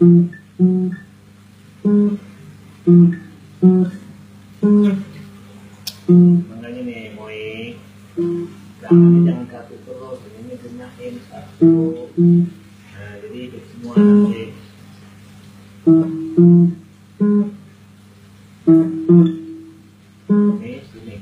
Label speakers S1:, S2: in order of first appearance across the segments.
S1: makanya nih Moi jangan jangan satu terus ini gunain satu. Nah jadi ikut semua nanti. Ini sini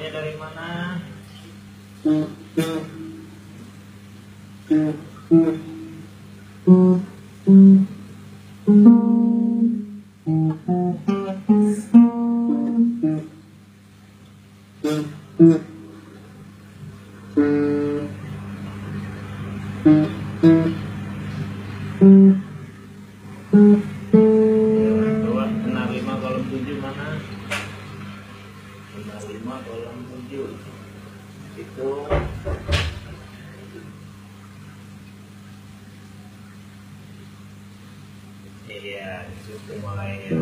S1: Dari mana? 55 kolom 7 itu iya di situ mulainya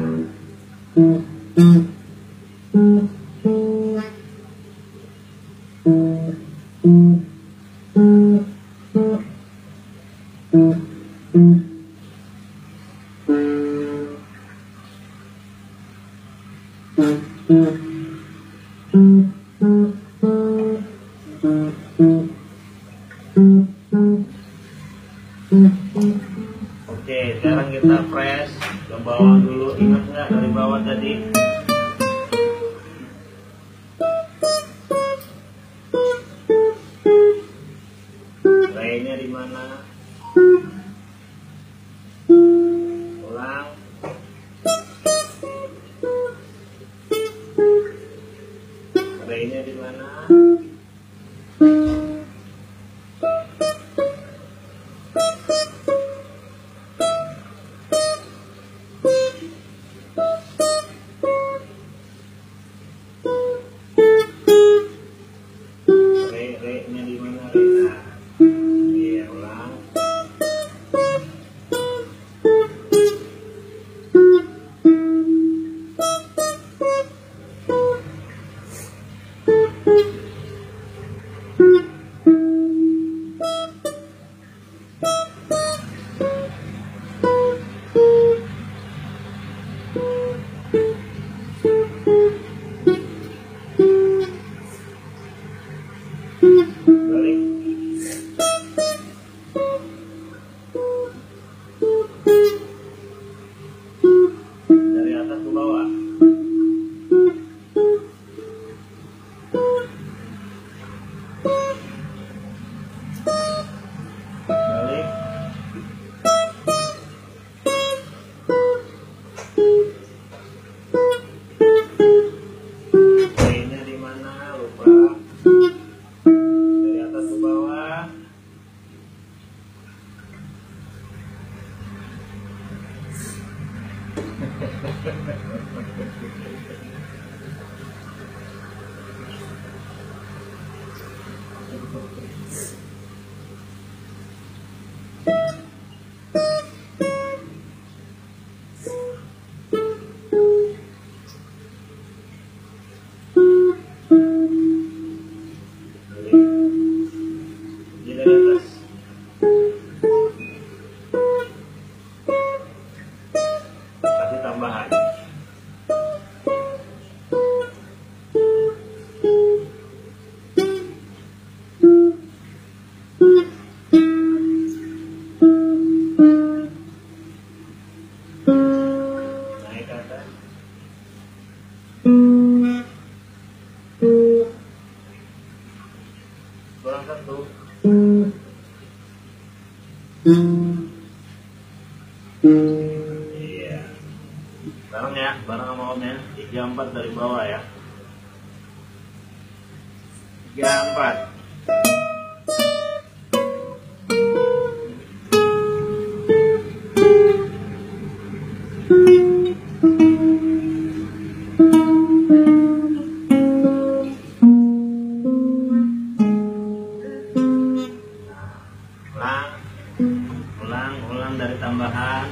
S1: Mm-hmm. Oke, Lainnya di mana? Iya. Bareng ya, bareng sama Om ya. Tiga empat dari bawah ya. Tiga empat. tambahan.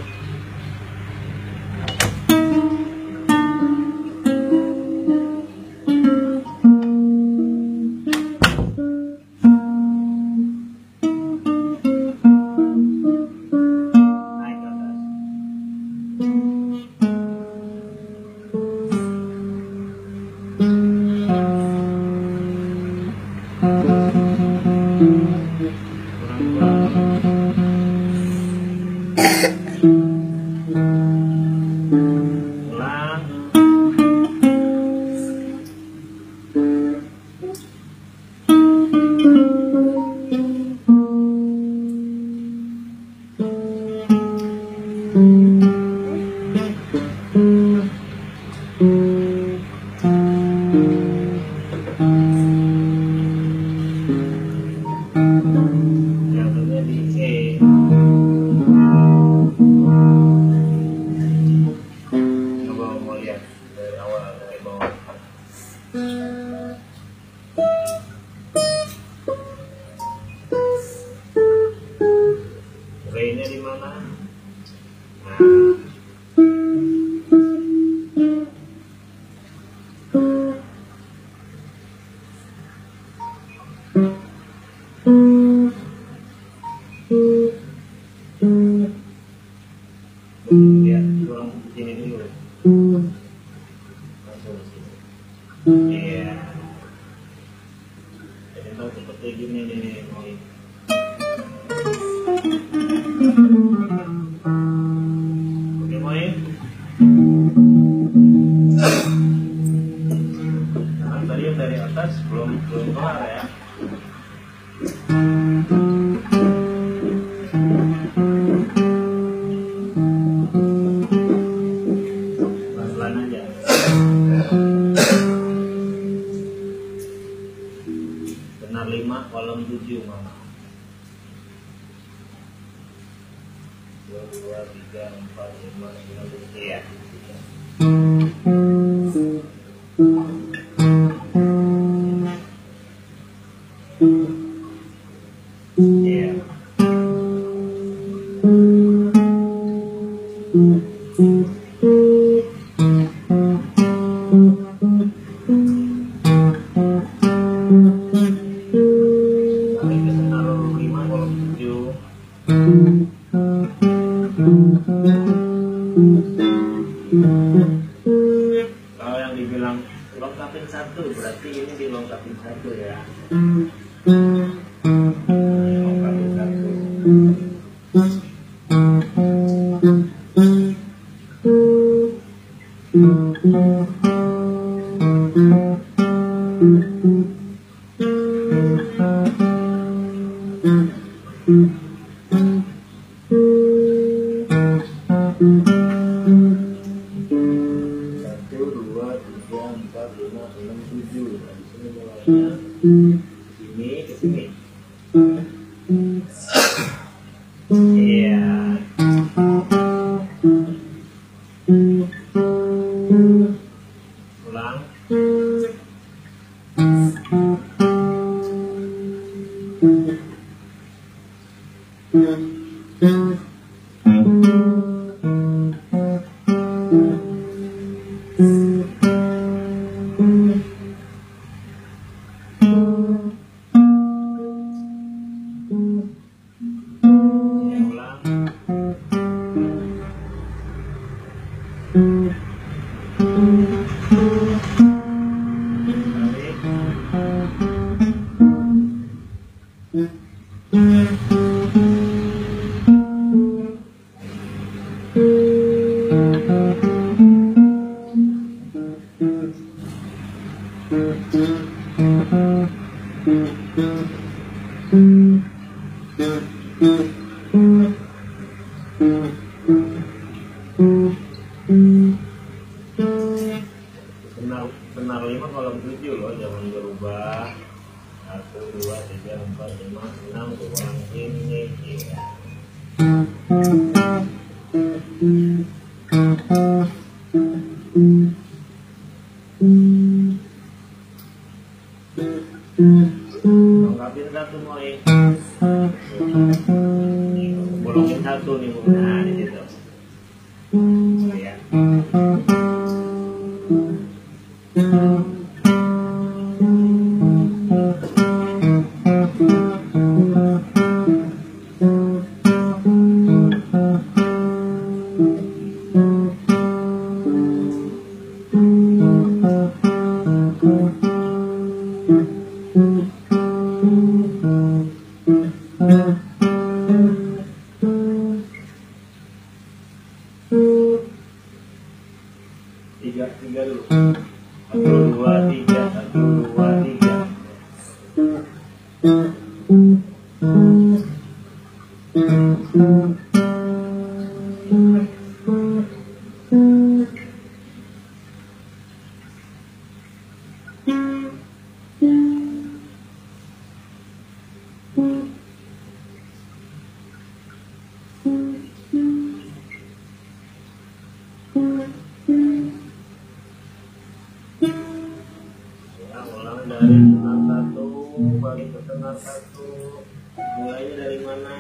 S1: Kurang-kurang. sebelum belum kelar ya. Kalau yang dibilang lengkapin satu, berarti ini dilengkapin satu ya. うん dari tengah satu balik ke satu buahnya dari mana?